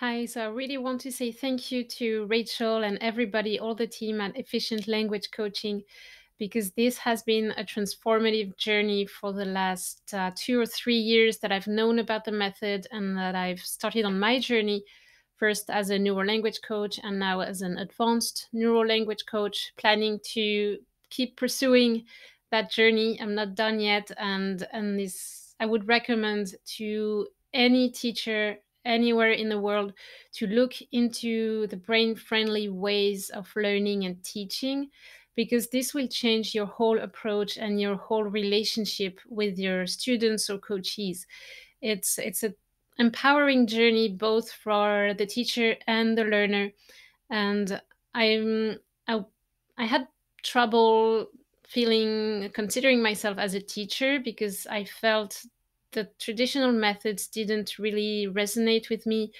Hi, so I really want to say thank you to Rachel and everybody, all the team at Efficient Language Coaching, because this has been a transformative journey for the last uh, two or three years that I've known about the method and that I've started on my journey, first as a neurolanguage coach and now as an advanced neurolanguage coach, planning to keep pursuing that journey. I'm not done yet, and and this I would recommend to any teacher anywhere in the world to look into the brain friendly ways of learning and teaching because this will change your whole approach and your whole relationship with your students or coaches. It's it's an empowering journey both for the teacher and the learner. And i'm i, I had trouble feeling considering myself as a teacher because i felt the traditional methods didn't really resonate with me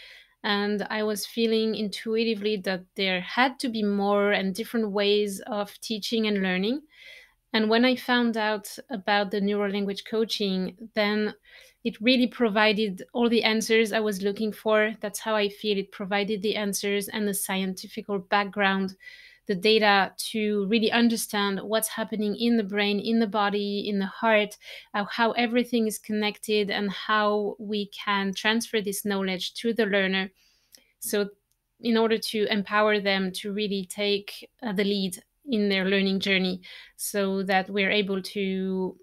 and i was feeling intuitively that there had to be more and different ways of teaching and learning. And when i found out about the neuro language coaching then it really provided all the answers i was looking for. That's how i feel. It provided the answers and the scientific background the data to really understand what's happening in the brain, in the body, in the heart, uh, how everything is connected, and how we can transfer this knowledge to the learner. So, in order to empower them to really take uh, the lead in their learning journey, so that we're able to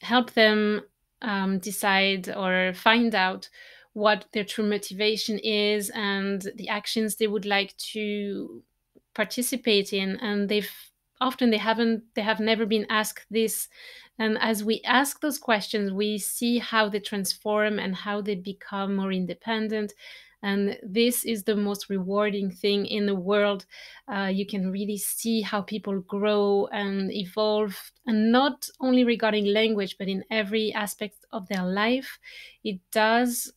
help them um, decide or find out what their true motivation is and the actions they would like to participate in and they've often they haven't they have never been asked this. And as we ask those questions we see how they transform and how they become more independent. And this is the most rewarding thing in the world. Uh, you can really see how people grow and evolve and not only regarding language but in every aspect of their life. It does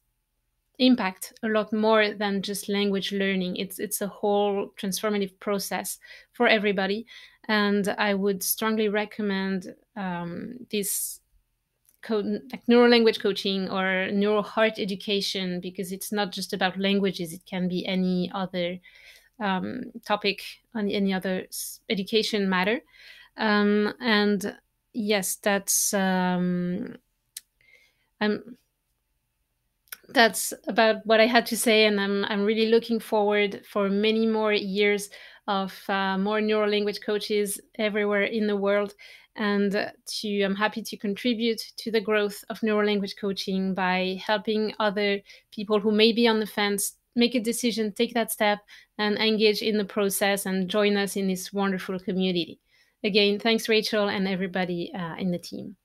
impact a lot more than just language learning. It's it's a whole transformative process for everybody, and I would strongly recommend um, this like neuro language coaching or neuro heart education because it's not just about languages. It can be any other um, topic on any other education matter, um, and yes, that's. Um, I'm that's about what I had to say, and I'm I'm really looking forward for many more years of uh, more neurolanguage coaches everywhere in the world, and to I'm happy to contribute to the growth of neurolanguage coaching by helping other people who may be on the fence make a decision, take that step, and engage in the process and join us in this wonderful community. Again, thanks, Rachel, and everybody uh, in the team.